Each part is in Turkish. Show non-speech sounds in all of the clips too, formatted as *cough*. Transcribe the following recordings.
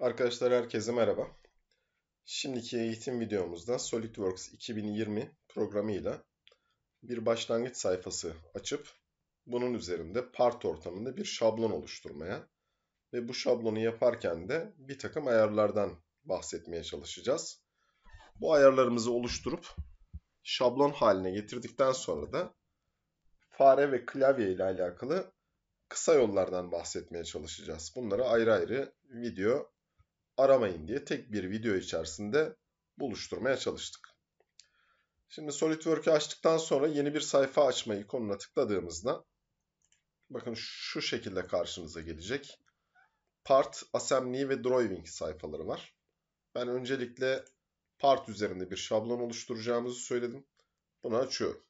Arkadaşlar herkese merhaba. Şimdiki eğitim videomuzda SolidWorks 2020 programıyla bir başlangıç sayfası açıp bunun üzerinde part ortamında bir şablon oluşturmaya ve bu şablonu yaparken de bir takım ayarlardan bahsetmeye çalışacağız. Bu ayarlarımızı oluşturup şablon haline getirdikten sonra da fare ve klavye ile alakalı kısa yollardan bahsetmeye çalışacağız. Bunları ayrı ayrı video aramayın diye tek bir video içerisinde buluşturmaya çalıştık. Şimdi SolidWorks'ü açtıktan sonra yeni bir sayfa açma ikonuna tıkladığımızda bakın şu şekilde karşınıza gelecek. Part, Assembly ve Drawing sayfaları var. Ben öncelikle part üzerinde bir şablon oluşturacağımızı söyledim. Bunu açıyorum.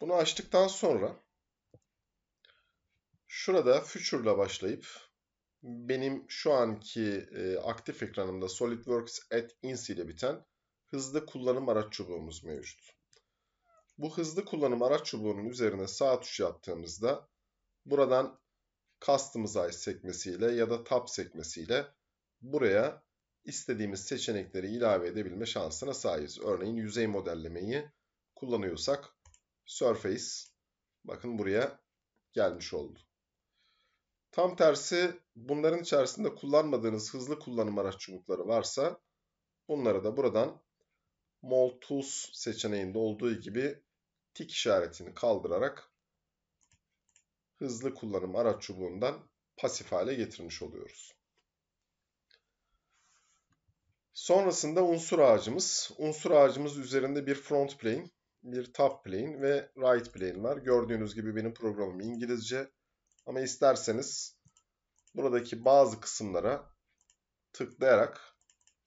Bunu açtıktan sonra şurada Future ile başlayıp benim şu anki e, aktif ekranımda SolidWorks at ins ile biten hızlı kullanım araç çubuğumuz mevcut. Bu hızlı kullanım araç çubuğunun üzerine sağ tuş yaptığımızda buradan Customize sekmesiyle ya da Tab sekmesiyle buraya istediğimiz seçenekleri ilave edebilme şansına sahibiz. Örneğin yüzey modellemeyi kullanıyorsak Surface bakın buraya gelmiş oldu. Tam tersi bunların içerisinde kullanmadığınız hızlı kullanım araç çubukları varsa bunları da buradan Mold Tools seçeneğinde olduğu gibi tik işaretini kaldırarak hızlı kullanım araç çubuğundan pasif hale getirmiş oluyoruz. Sonrasında unsur ağacımız. Unsur ağacımız üzerinde bir front plane, bir top plane ve right plane var. Gördüğünüz gibi benim programım İngilizce. Ama isterseniz buradaki bazı kısımlara tıklayarak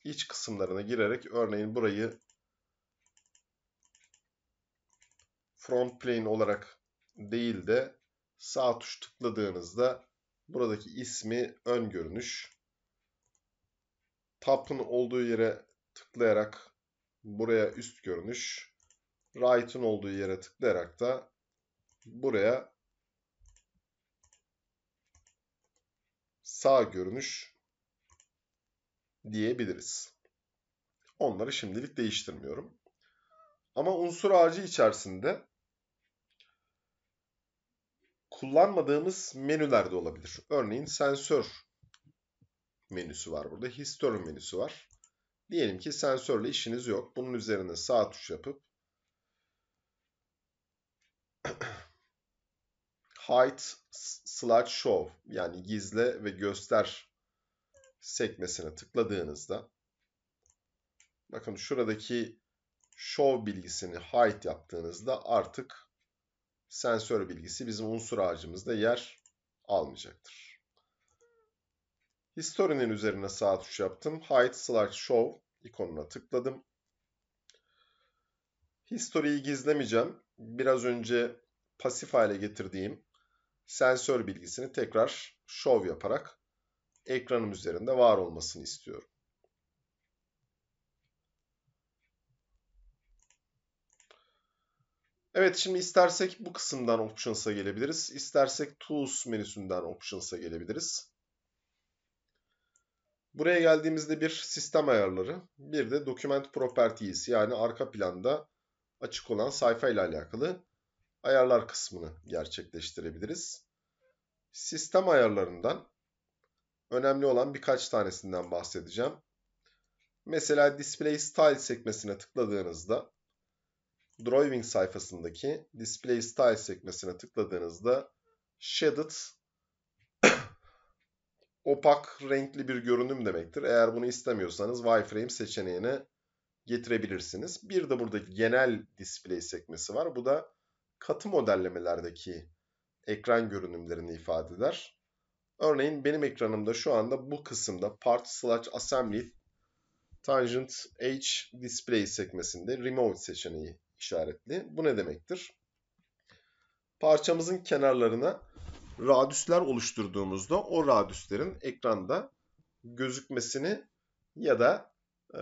iç kısımlarına girerek örneğin burayı front plane olarak değil de sağ tuş tıkladığınızda buradaki ismi ön görünüş tap'ın olduğu yere tıklayarak buraya üst görünüş right'ın olduğu yere tıklayarak da buraya sağ görünüş diyebiliriz. Onları şimdilik değiştirmiyorum. Ama unsur ağacı içerisinde kullanmadığımız menüler de olabilir. Örneğin sensör menüsü var burada. History menüsü var. Diyelim ki sensörle işiniz yok. Bunun üzerine sağ tuş yapıp *clears throat* *clears throat* Hide Slide Show yani gizle ve göster sekmesine tıkladığınızda bakın şuradaki show bilgisini hide yaptığınızda artık sensör bilgisi bizim unsur ağacımızda yer almayacaktır. History'nin üzerine sağ tuş yaptım. Hide Slide Show ikonuna tıkladım. History'yi gizlemeyeceğim. Biraz önce pasif hale getirdiğim sensör bilgisini tekrar show yaparak ekranım üzerinde var olmasını istiyorum. Evet şimdi istersek bu kısımdan Options'a gelebiliriz. İstersek Tools menüsünden Options'a gelebiliriz. Buraya geldiğimizde bir sistem ayarları, bir de Document Properties yani arka planda açık olan sayfa ile alakalı ayarlar kısmını gerçekleştirebiliriz. Sistem ayarlarından önemli olan birkaç tanesinden bahsedeceğim. Mesela Display Style sekmesine tıkladığınızda Drawing sayfasındaki Display Style sekmesine tıkladığınızda Shaded *coughs* opak renkli bir görünüm demektir. Eğer bunu istemiyorsanız Wireframe seçeneğine getirebilirsiniz. Bir de buradaki genel display sekmesi var. Bu da katı modellemelerdeki ekran görünümlerini ifade eder. Örneğin benim ekranımda şu anda bu kısımda Part Slash Assembly Tangent H Display sekmesinde Remote seçeneği işaretli. Bu ne demektir? Parçamızın kenarlarına radüsler oluşturduğumuzda o radüslerin ekranda gözükmesini ya da e,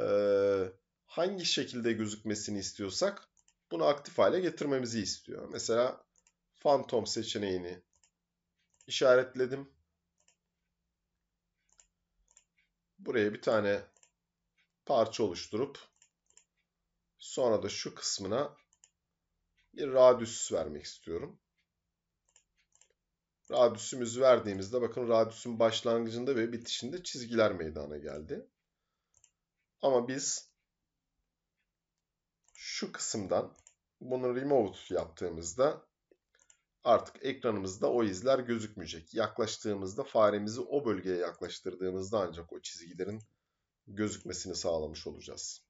hangi şekilde gözükmesini istiyorsak bunu aktif hale getirmemizi istiyor. Mesela Phantom seçeneğini işaretledim. buraya bir tane parça oluşturup sonra da şu kısmına bir radius vermek istiyorum. Radius'ümüzü verdiğimizde bakın radius'un başlangıcında ve bitişinde çizgiler meydana geldi. Ama biz şu kısımdan bunu remove yaptığımızda artık ekranımızda o izler gözükmeyecek. Yaklaştığımızda faremizi o bölgeye yaklaştırdığımızda ancak o çizgilerin gözükmesini sağlamış olacağız.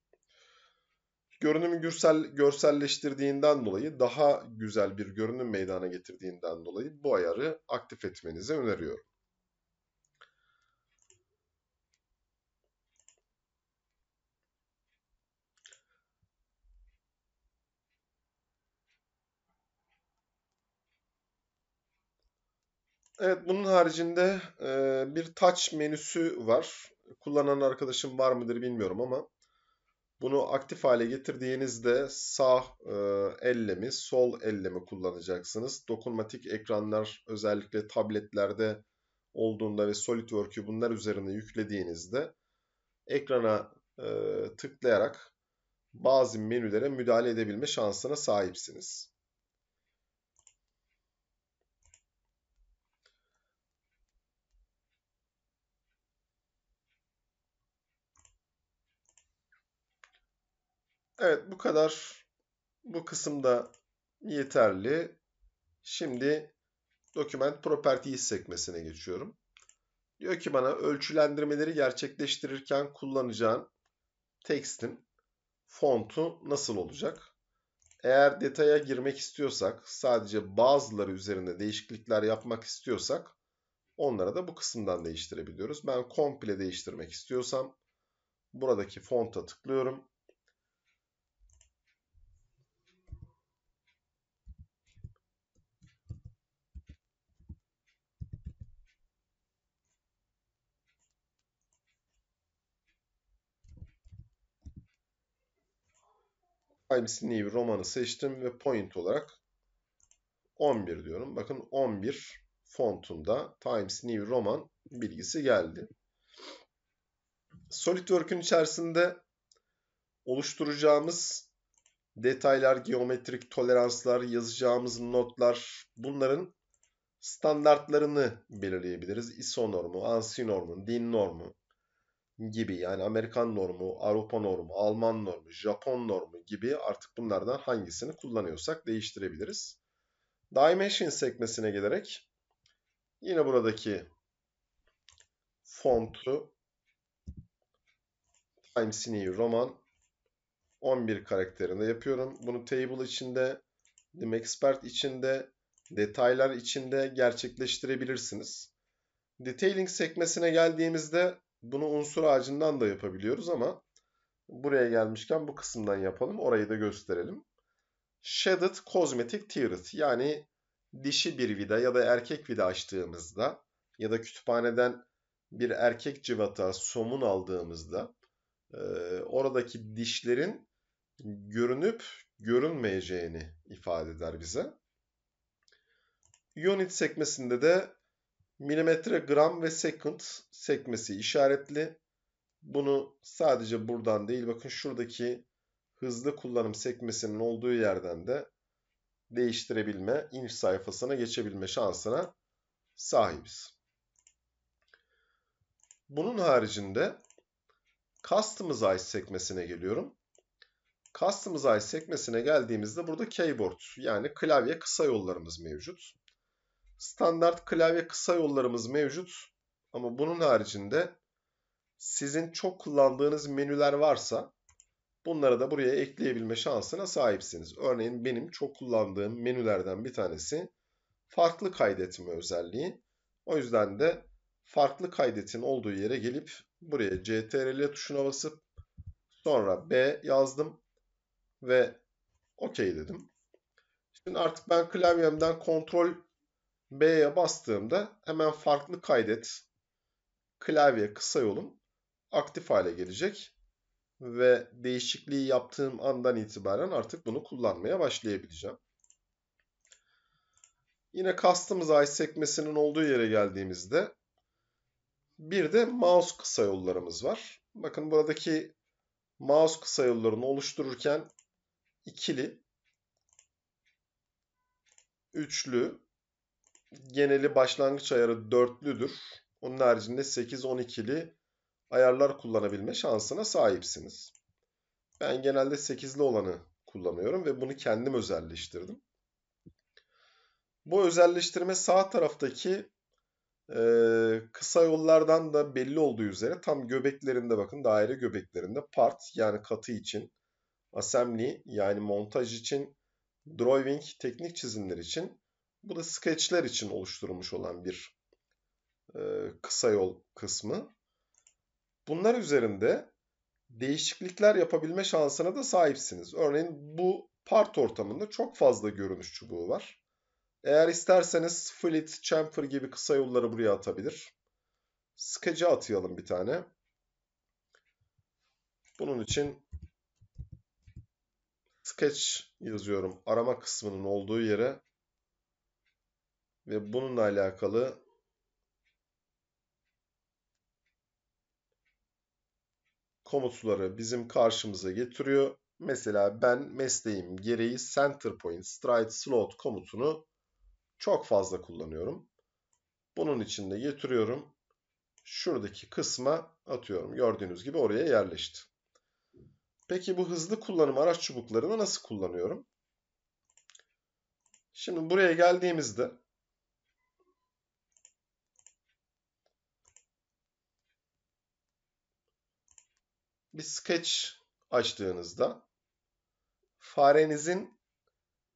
Görünümü görsel, görselleştirdiğinden dolayı daha güzel bir görünüm meydana getirdiğinden dolayı bu ayarı aktif etmenizi öneriyorum. Evet, bunun haricinde e, bir touch menüsü var. Kullanan arkadaşım var mıdır bilmiyorum ama bunu aktif hale getirdiğinizde sağ e, elle mi, sol elle mi kullanacaksınız. Dokunmatik ekranlar özellikle tabletlerde olduğunda ve SolidWorks'ü bunlar üzerine yüklediğinizde ekrana e, tıklayarak bazı menülere müdahale edebilme şansına sahipsiniz. Evet bu kadar. Bu kısımda yeterli. Şimdi Document Properties sekmesine geçiyorum. Diyor ki bana ölçülendirmeleri gerçekleştirirken kullanacağın tekstin fontu nasıl olacak? Eğer detaya girmek istiyorsak, sadece bazıları üzerinde değişiklikler yapmak istiyorsak onlara da bu kısımdan değiştirebiliyoruz. Ben komple değiştirmek istiyorsam buradaki fonta tıklıyorum. Times New Roman'ı seçtim ve point olarak 11 diyorum. Bakın 11 fontunda Times New Roman bilgisi geldi. SolidWorks'ün içerisinde oluşturacağımız detaylar, geometrik toleranslar, yazacağımız notlar bunların standartlarını belirleyebiliriz. ISO normu, ANSI normu, DIN normu, gibi yani Amerikan normu, Avrupa normu, Alman normu, Japon normu gibi artık bunlardan hangisini kullanıyorsak değiştirebiliriz. Dimension sekmesine gelerek yine buradaki fontu Times New Roman 11 karakterinde yapıyorum. Bunu table içinde, dim expert içinde, detaylar içinde gerçekleştirebilirsiniz. Detailing sekmesine geldiğimizde bunu unsur ağacından da yapabiliyoruz ama buraya gelmişken bu kısımdan yapalım. Orayı da gösterelim. Shaded Cosmetic Teared yani dişi bir vida ya da erkek vida açtığımızda ya da kütüphaneden bir erkek civata somun aldığımızda e, oradaki dişlerin görünüp görünmeyeceğini ifade eder bize. Unit sekmesinde de milimetre, gram ve second sekmesi işaretli. Bunu sadece buradan değil bakın şuradaki hızlı kullanım sekmesinin olduğu yerden de değiştirebilme, inç sayfasına geçebilme şansına sahibiz. Bunun haricinde Customize sekmesine geliyorum. Customize sekmesine geldiğimizde burada keyboard yani klavye kısa yollarımız mevcut. Standart klavye kısa yollarımız mevcut. Ama bunun haricinde sizin çok kullandığınız menüler varsa bunları da buraya ekleyebilme şansına sahipsiniz. Örneğin benim çok kullandığım menülerden bir tanesi farklı kaydetme özelliği. O yüzden de farklı kaydetin olduğu yere gelip buraya CTRL tuşuna basıp sonra B yazdım ve OK dedim. Şimdi artık ben klavyemden kontrol B'ye bastığımda hemen farklı kaydet klavye kısa yolum aktif hale gelecek ve değişikliği yaptığım andan itibaren artık bunu kullanmaya başlayabileceğim. Yine Customize sekmesinin olduğu yere geldiğimizde Bir de mouse kısa yollarımız var. Bakın buradaki mouse kısa yollarını oluştururken ikili, üçlü, geneli başlangıç ayarı dörtlüdür. Onun haricinde 8-12'li ayarlar kullanabilme şansına sahipsiniz. Ben genelde 8'li olanı kullanıyorum ve bunu kendim özelleştirdim. Bu özelleştirme sağ taraftaki e, kısa yollardan da belli olduğu üzere tam göbeklerinde bakın daire göbeklerinde part yani katı için, assembly yani montaj için, drawing teknik çizimler için, bu da sketchler için oluşturulmuş olan bir e, kısa yol kısmı. Bunlar üzerinde değişiklikler yapabilme şansına da sahipsiniz. Örneğin bu part ortamında çok fazla görünüş çubuğu var. Eğer isterseniz flit, chamfer gibi kısa yolları buraya atabilir. Sketch'e atayalım bir tane. Bunun için sketch yazıyorum arama kısmının olduğu yere ve bununla alakalı komutları bizim karşımıza getiriyor. Mesela ben mesleğim gereği center point, stride, slot komutunu çok fazla kullanıyorum. Bunun için de getiriyorum. Şuradaki kısma atıyorum. Gördüğünüz gibi oraya yerleşti. Peki bu hızlı kullanım araç çubuklarını nasıl kullanıyorum? Şimdi buraya geldiğimizde bir sketch açtığınızda farenizin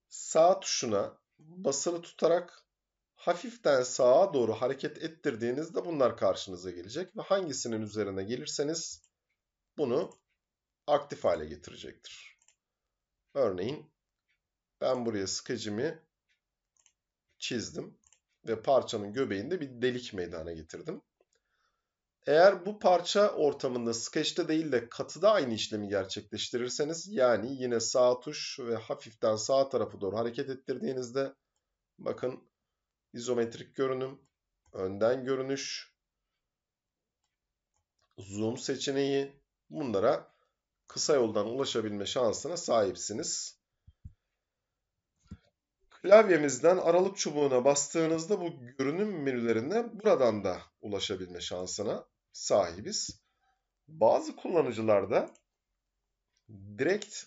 sağ tuşuna basılı tutarak hafiften sağa doğru hareket ettirdiğinizde bunlar karşınıza gelecek ve hangisinin üzerine gelirseniz bunu aktif hale getirecektir. Örneğin ben buraya skecimi çizdim ve parçanın göbeğinde bir delik meydana getirdim. Eğer bu parça ortamında skeçte değil de katıda aynı işlemi gerçekleştirirseniz yani yine sağ tuş ve hafiften sağ tarafı doğru hareket ettirdiğinizde bakın izometrik görünüm, önden görünüş, zoom seçeneği bunlara kısa yoldan ulaşabilme şansına sahipsiniz. Klavyemizden aralık çubuğuna bastığınızda bu görünüm menülerine buradan da ulaşabilme şansına sahibiz. Bazı kullanıcılarda direkt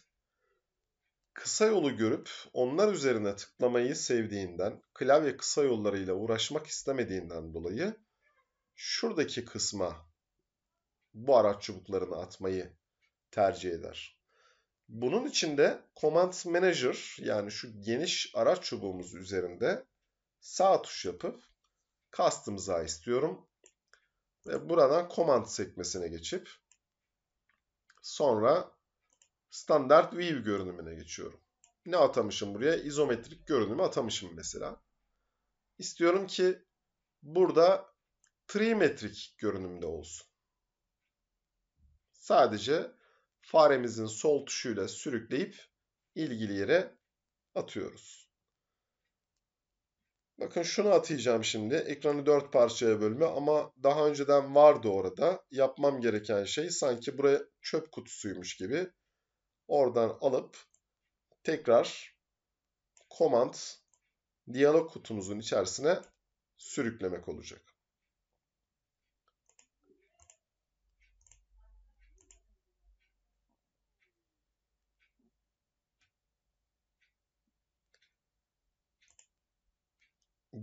kısa yolu görüp onlar üzerine tıklamayı sevdiğinden, klavye kısa yollarıyla uğraşmak istemediğinden dolayı şuradaki kısma bu araç çubuklarını atmayı tercih eder. Bunun için de Command Manager yani şu geniş araç çubuğumuz üzerinde sağ tuş yapıp Custom'za istiyorum ve buradan Command sekmesine geçip sonra Standart View görünümüne geçiyorum. Ne atamışım buraya? İzometrik görünümü atamışım mesela. İstiyorum ki burada trimetrik görünümde olsun. Sadece faremizin sol tuşuyla sürükleyip ilgili yere atıyoruz. Bakın şunu atayacağım şimdi. Ekranı dört parçaya bölme ama daha önceden vardı orada. Yapmam gereken şey sanki buraya çöp kutusuymuş gibi. Oradan alıp tekrar command diyalog kutumuzun içerisine sürüklemek olacak.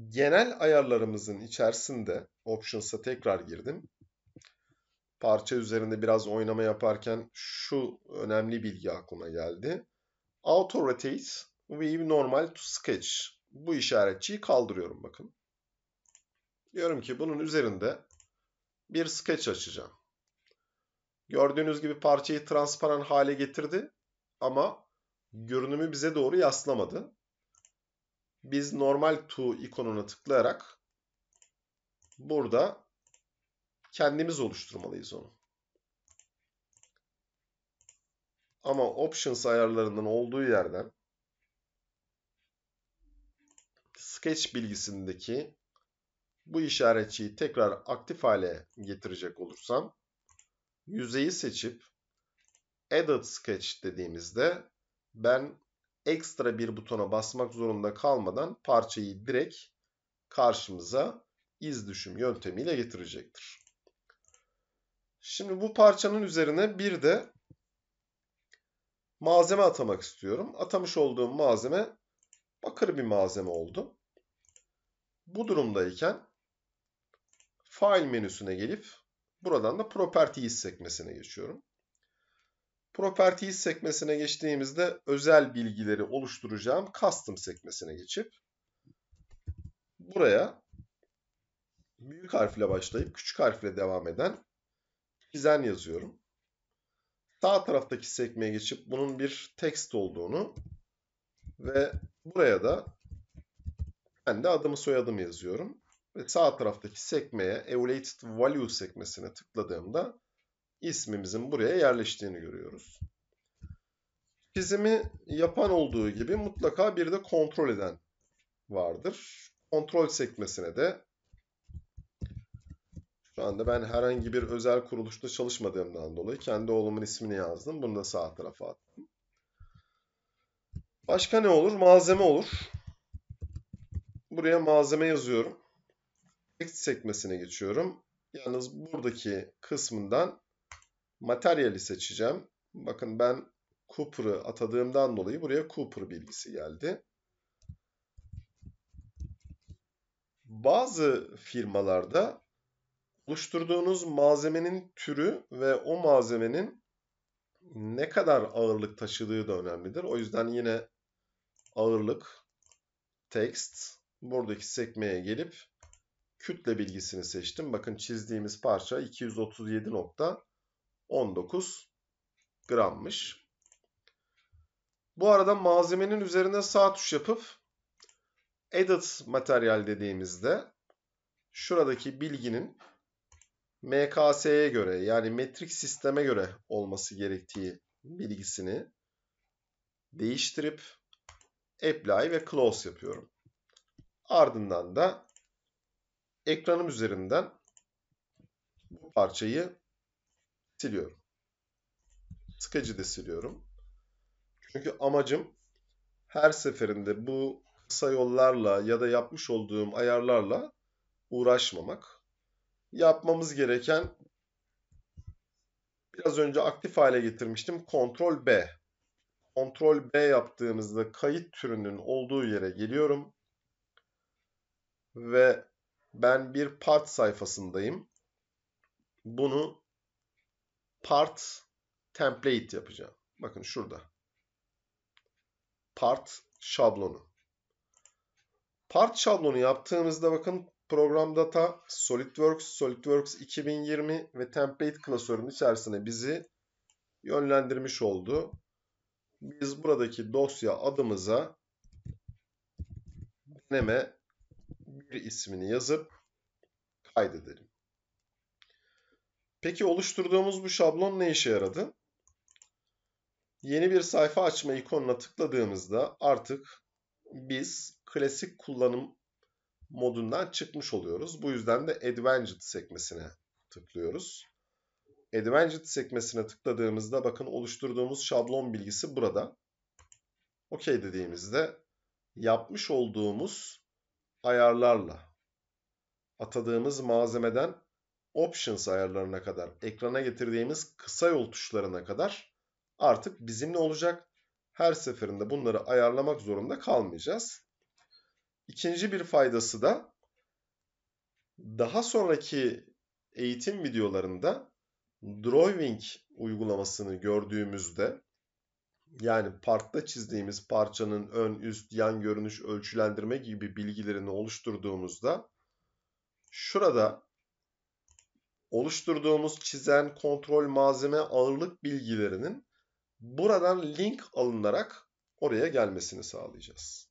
Genel ayarlarımızın içerisinde Options'a tekrar girdim. Parça üzerinde biraz oynama yaparken şu önemli bilgi aklıma geldi. Auto Rotate View Normal to Sketch. Bu işaretçiyi kaldırıyorum bakın. Diyorum ki bunun üzerinde bir sketch açacağım. Gördüğünüz gibi parçayı transparan hale getirdi ama görünümü bize doğru yaslamadı biz normal to ikonuna tıklayarak burada kendimiz oluşturmalıyız onu. Ama options ayarlarından olduğu yerden sketch bilgisindeki bu işaretçiyi tekrar aktif hale getirecek olursam yüzeyi seçip Edit Sketch dediğimizde ben ekstra bir butona basmak zorunda kalmadan parçayı direkt karşımıza iz düşüm yöntemiyle getirecektir. Şimdi bu parçanın üzerine bir de malzeme atamak istiyorum. Atamış olduğum malzeme bakır bir malzeme oldu. Bu durumdayken File menüsüne gelip buradan da Properties sekmesine geçiyorum. Properties sekmesine geçtiğimizde özel bilgileri oluşturacağım Custom sekmesine geçip buraya büyük harfle başlayıp küçük harfle devam eden çizen yazıyorum. Sağ taraftaki sekmeye geçip bunun bir text olduğunu ve buraya da ben de adımı soyadımı yazıyorum. Ve sağ taraftaki sekmeye Evaluated Value sekmesine tıkladığımda ismimizin buraya yerleştiğini görüyoruz. Çizimi yapan olduğu gibi mutlaka bir de kontrol eden vardır. Kontrol sekmesine de şu anda ben herhangi bir özel kuruluşta çalışmadığımdan dolayı kendi oğlumun ismini yazdım. Bunu da sağ tarafa attım. Başka ne olur? Malzeme olur. Buraya malzeme yazıyorum. Text sekmesine geçiyorum. Yalnız buradaki kısmından materyali seçeceğim. Bakın ben Cooper'ı atadığımdan dolayı buraya Cooper bilgisi geldi. Bazı firmalarda oluşturduğunuz malzemenin türü ve o malzemenin ne kadar ağırlık taşıdığı da önemlidir. O yüzden yine ağırlık, text, buradaki sekmeye gelip kütle bilgisini seçtim. Bakın çizdiğimiz parça 237.19 grammış. Bu arada malzemenin üzerine sağ tuş yapıp Edit materyal dediğimizde şuradaki bilginin MKS'ye göre yani metrik sisteme göre olması gerektiği bilgisini değiştirip Apply ve Close yapıyorum. Ardından da ekranım üzerinden bu parçayı siliyorum. Sketch'i de siliyorum. Çünkü amacım her seferinde bu kısa yollarla ya da yapmış olduğum ayarlarla uğraşmamak yapmamız gereken biraz önce aktif hale getirmiştim. Ctrl B. Ctrl B yaptığımızda kayıt türünün olduğu yere geliyorum. Ve ben bir part sayfasındayım. Bunu part template yapacağım. Bakın şurada. Part şablonu. Part şablonu yaptığımızda bakın Program Data, SolidWorks, SolidWorks 2020 ve Template klasörünün içerisine bizi yönlendirmiş oldu. Biz buradaki dosya adımıza deneme bir ismini yazıp kaydedelim. Peki oluşturduğumuz bu şablon ne işe yaradı? Yeni bir sayfa açma ikonuna tıkladığımızda artık biz klasik kullanım modundan çıkmış oluyoruz. Bu yüzden de Advanced sekmesine tıklıyoruz. Advanced sekmesine tıkladığımızda bakın oluşturduğumuz şablon bilgisi burada. OK dediğimizde yapmış olduğumuz ayarlarla atadığımız malzemeden Options ayarlarına kadar, ekrana getirdiğimiz kısa yol tuşlarına kadar artık bizimle olacak. Her seferinde bunları ayarlamak zorunda kalmayacağız. İkinci bir faydası da daha sonraki eğitim videolarında drawing uygulamasını gördüğümüzde yani partta çizdiğimiz parçanın ön, üst, yan görünüş ölçülendirme gibi bilgilerini oluşturduğumuzda şurada oluşturduğumuz çizen, kontrol, malzeme, ağırlık bilgilerinin buradan link alınarak oraya gelmesini sağlayacağız.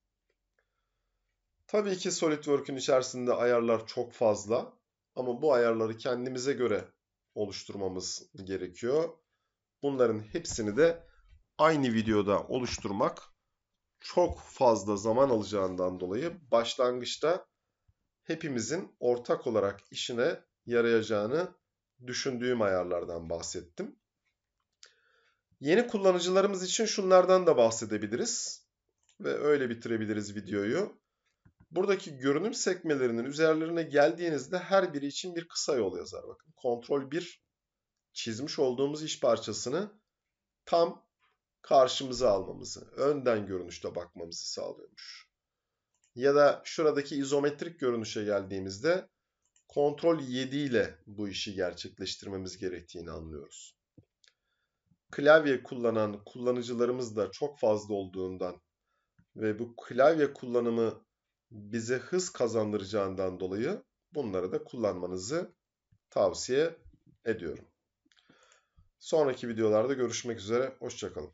Tabii ki SolidWorks'ün içerisinde ayarlar çok fazla ama bu ayarları kendimize göre oluşturmamız gerekiyor. Bunların hepsini de aynı videoda oluşturmak çok fazla zaman alacağından dolayı başlangıçta hepimizin ortak olarak işine yarayacağını düşündüğüm ayarlardan bahsettim. Yeni kullanıcılarımız için şunlardan da bahsedebiliriz ve öyle bitirebiliriz videoyu. Buradaki görünüm sekmelerinin üzerlerine geldiğinizde her biri için bir kısa yol yazar. Bakın kontrol 1 çizmiş olduğumuz iş parçasını tam karşımıza almamızı, önden görünüşte bakmamızı sağlıyormuş. Ya da şuradaki izometrik görünüşe geldiğimizde kontrol 7 ile bu işi gerçekleştirmemiz gerektiğini anlıyoruz. Klavye kullanan kullanıcılarımız da çok fazla olduğundan ve bu klavye kullanımı bize hız kazandıracağından dolayı bunları da kullanmanızı tavsiye ediyorum. Sonraki videolarda görüşmek üzere. Hoşçakalın.